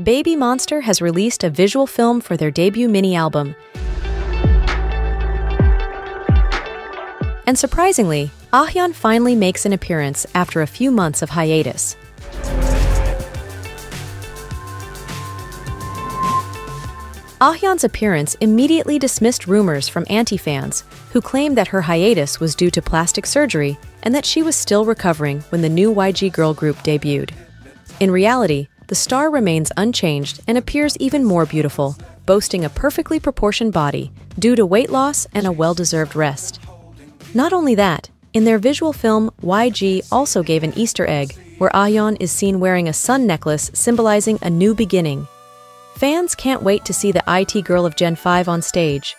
Baby Monster has released a visual film for their debut mini album. And surprisingly, Ahyeon finally makes an appearance after a few months of hiatus. Ahyeon's appearance immediately dismissed rumors from anti-fans who claimed that her hiatus was due to plastic surgery and that she was still recovering when the new YG girl group debuted. In reality, the star remains unchanged and appears even more beautiful, boasting a perfectly proportioned body due to weight loss and a well-deserved rest. Not only that, in their visual film, YG also gave an Easter egg where Ahyeon is seen wearing a sun necklace symbolizing a new beginning Fans can't wait to see the IT girl of Gen 5 on stage.